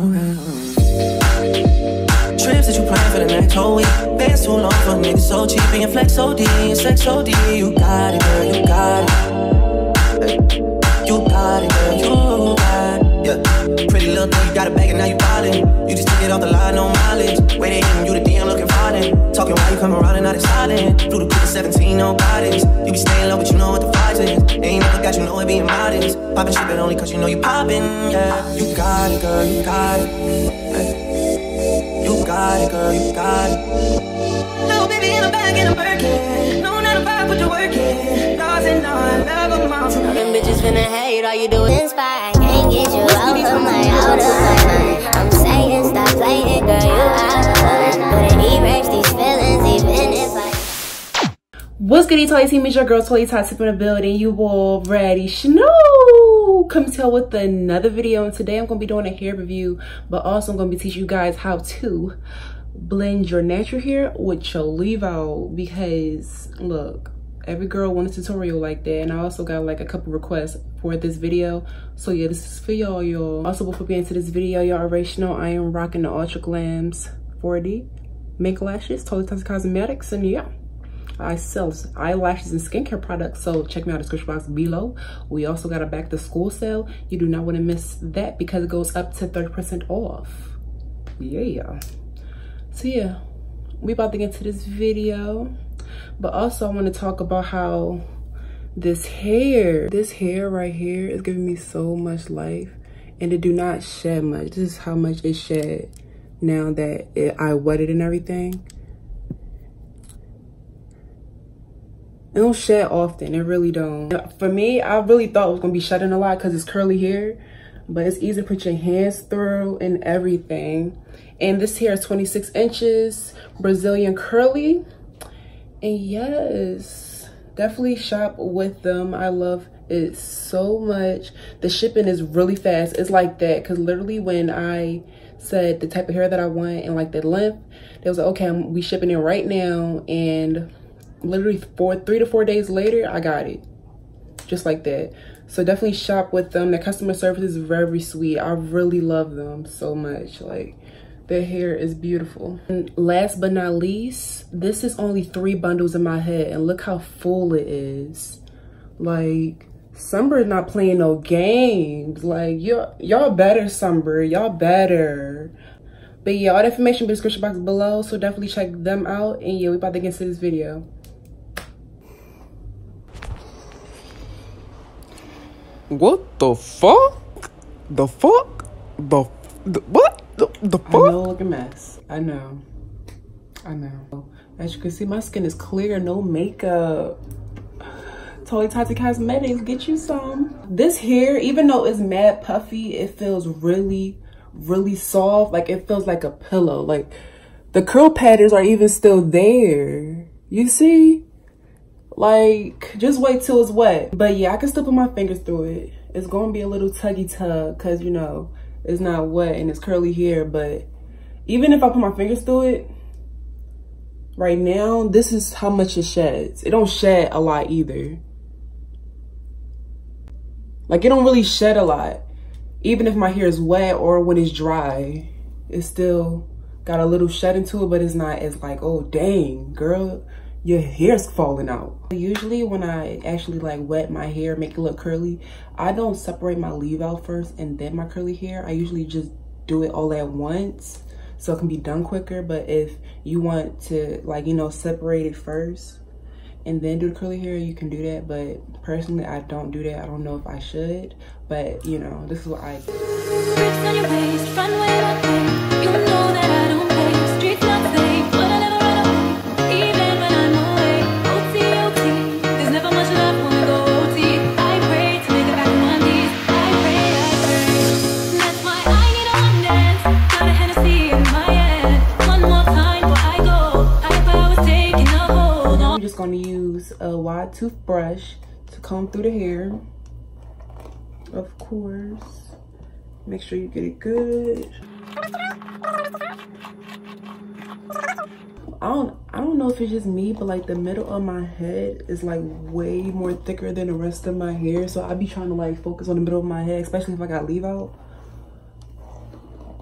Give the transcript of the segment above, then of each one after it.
Trips that you plan for the next whole week. Bands too long for niggas so cheap. And flex OD sex OD. You got it, girl, you got it. You got it, girl, you got it. Yeah. Pretty little thing, you got a bag and now you ballin'. You just took it off the line, no mileage. They silent. Through the group 17, no. You be staying low, but you know what the vibes is. Ain't never got you know it being modest. Poppin' shit, but only cause you know you poppin'. Yeah. You got it, girl, you got it. Hey. You got it, girl, you got it. Little baby in the bag and I'm working. No, not a vibe, put the work in. Lost and on, love of mom from Them bitches finna hate, all you do is inspire. Can't get you out of my, out of my mind. I'm saying stop playing, girl, you out of line. Couldn't erase these What's good, Toy Team? It's your girl Talli Tattii in the building. You already know. Come tell with another video. And today I'm gonna be doing a hair review, but also I'm gonna be teaching you guys how to blend your natural hair with your leave out because look, every girl wants a tutorial like that. And I also got like a couple requests for this video. So yeah, this is for y'all, y'all. Also, before we get into this video, y'all already know I am rocking the Ultra Glams 4D make lashes, Talli Tattii Cosmetics, and yeah. I sell eyelashes and skincare products, so check me out in the description box below. We also got a back to school sale. You do not want to miss that because it goes up to 30% off. Yeah. So yeah, we about to get to this video. But also I want to talk about how this hair, this hair right here is giving me so much life and it do not shed much. This is how much it shed now that it, I it and everything. It don't shed often, it really don't. For me, I really thought it was gonna be shedding a lot because it's curly hair, but it's easy to put your hands through and everything. And this hair is 26 inches, Brazilian curly. And yes, definitely shop with them. I love it so much. The shipping is really fast. It's like that because literally when I said the type of hair that I want and like the length, they was like, okay, I'm, we shipping it right now. And literally four, three to four days later, I got it. Just like that. So definitely shop with them. Their customer service is very sweet. I really love them so much. Like their hair is beautiful. And last but not least, this is only three bundles in my head and look how full it is. Like Sunber not playing no games. Like y'all y'all better Sunber. Y'all better. But yeah, all the information in the description box below. So definitely check them out. And yeah, we about to get into this video. What the fuck? The fuck? The, the what? The, the fuck? I know, look a mess. I know. I know. As you can see, my skin is clear, no makeup. Talli Tattii Cosmetics, get you some. This hair, even though it's mad puffy, it feels really, really soft. Like it feels like a pillow. Like the curl patterns are even still there. You see? Like, just wait till it's wet. But yeah, I can still put my fingers through it. It's gonna be a little tuggy tug because, you know, it's not wet and it's curly hair. But even if I put my fingers through it, right now, this is how much it sheds. It don't shed a lot either. Like, it don't really shed a lot. Even if my hair is wet or when it's dry, it still got a little shed into it, but it's not as like, oh, dang, girl, your hair's falling out. Usually when I actually like wet my hair, make it look curly, I don't separate my leave out first and then my curly hair. I usually just do it all at once so it can be done quicker. But if you want to like, you know, separate it first and then do the curly hair, you can do that. But personally, I don't do that. I don't know if I should, but you know, this is what I do. Toothbrush to comb through the hair. Of course. Make sure you get it good. I don't I don't know if it's just me, but like the middle of my head is like way more thicker than the rest of my hair. So I be trying to like focus on the middle of my head, especially if I got leave out.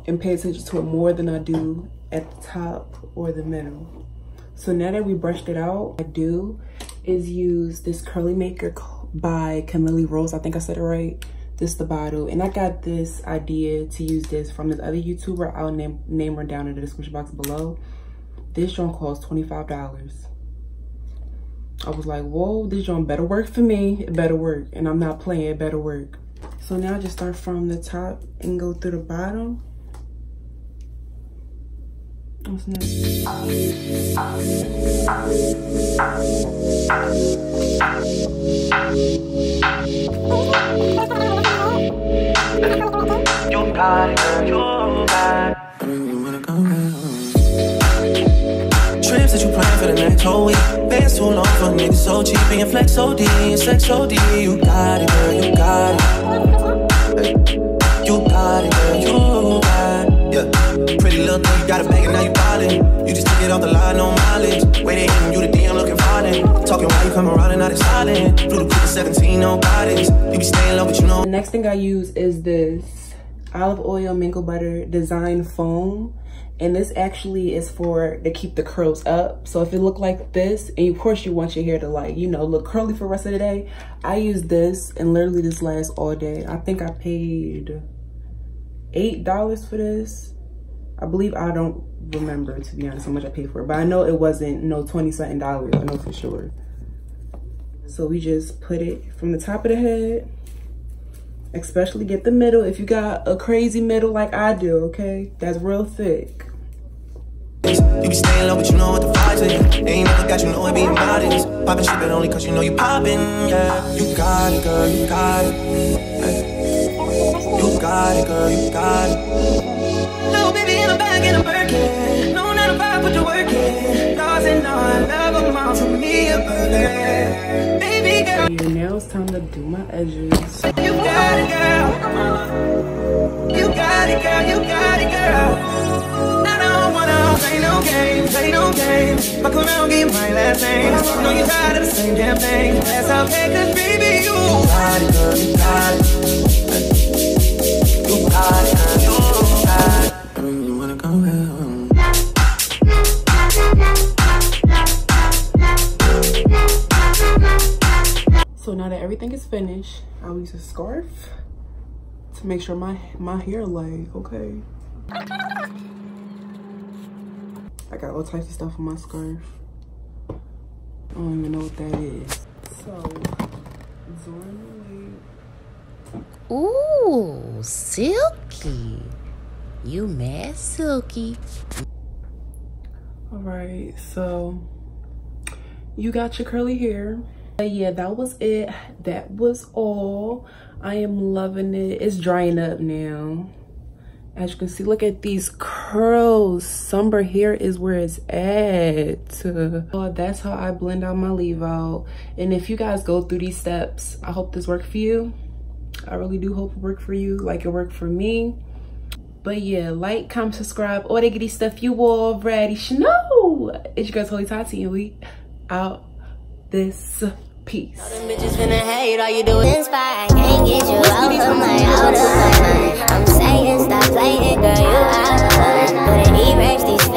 and pay attention to it more than I do at the top or the middle. So now that we brushed it out, I do is use this curly maker by Camille Rose. I think I said it right. This the bottle. And I got this idea to use this from this other YouTuber. I'll name, name her down in the description box below. This joint costs $25. I was like, whoa, this joint better work for me. It better work. And I'm not playing, it better work. So now I just start from the top and go through the bottom. What's next? You got it, you got it. Trips that you plan for the next whole week. Bands too long for niggas so cheap. And flex OD sex OD. You got it, girl, you got it. You got it, girl, you little thing, you got a bag and now you ballin'. You just took it off the line, no mileage. Waiting, you the DM looking violent. Talking while you come around and not silent. Flew the coupe 17, no bodies. You be staying low, but you know. The next thing I use is this olive oil mango butter design foam and this actually is for to keep the curls up so if it look like this and of course you want your hair to like you know look curly for the rest of the day i use this and literally this lasts all day i think i paid eight dollars for this i believe i don't remember to be honest how much i paid for it but i know it wasn't no 20 something dollars i know for sure so we just put it from the top of the head especially get the middle if you got a crazy middle like I do, okay? That's real thick. You low, but you know what the vibes. Ain't got you know it being shit, but only cause you know you yeah. You got it, girl, you got it. You got it, girl, you got it. Little baby in the back in a Birkin. No, not about put the work in. Lost and on, love a mile from me, a burger. Baby girl. Now it's time to do my edges. You got it, girl. You got it, girl. You got it, girl. I don't wanna play no games, play no games. Fuck around, get my last name. Know you tired of the same damn thing. That's okay, cause baby, you got it, girl. You got it. Is I'll use a scarf to make sure my, my hair lay, okay? I got all types of stuff on my scarf. I don't even know what that is. So, Ooh, silky. You mad silky. All right, so you got your curly hair. But yeah, that was it. That was all. I am loving it. It's drying up now. As you can see, look at these curls. Sunber hair is where it's at. So that's how I blend out my leave out. And if you guys go through these steps, I hope this worked for you. I really do hope it worked for you like it worked for me. But yeah, like, comment, subscribe, all that goody stuff you already know. It's your girl, Talli Tattii, and we out this saying stop playing, girl, you out of line. Erase these